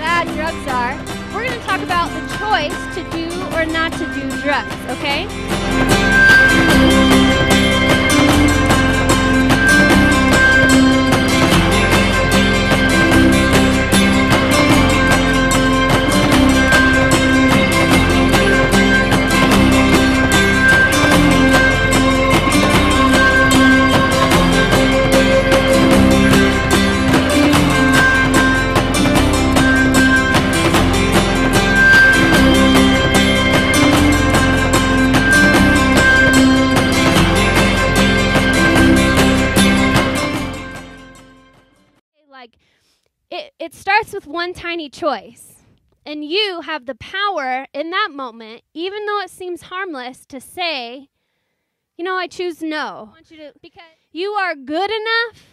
bad drugs are, we're going to talk about the choice to do or not to do drugs, okay? It, it starts with one tiny choice. And you have the power in that moment even though it seems harmless to say you know i choose no. I you to because you are good enough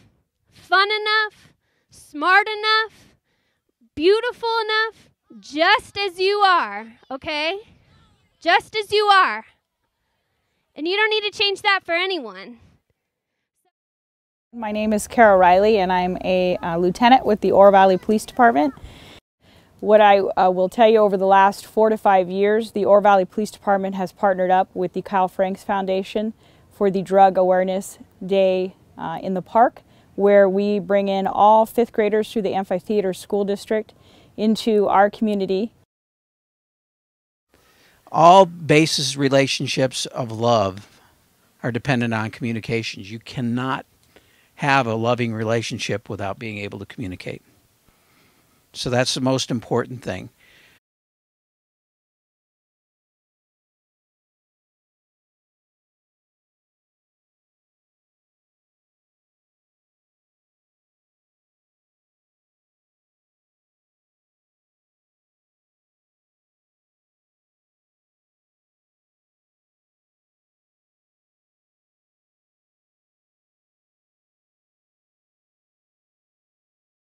fun enough smart enough beautiful enough just as you are okay? Just as you are. And you don't need to change that for anyone my name is Kara Riley, and I'm a uh, lieutenant with the Oro Valley Police Department. What I uh, will tell you over the last four to five years, the Oro Valley Police Department has partnered up with the Kyle Franks Foundation for the Drug Awareness Day uh, in the park, where we bring in all fifth graders through the Amphitheater School District into our community. All basis relationships of love are dependent on communications. You cannot have a loving relationship without being able to communicate. So that's the most important thing.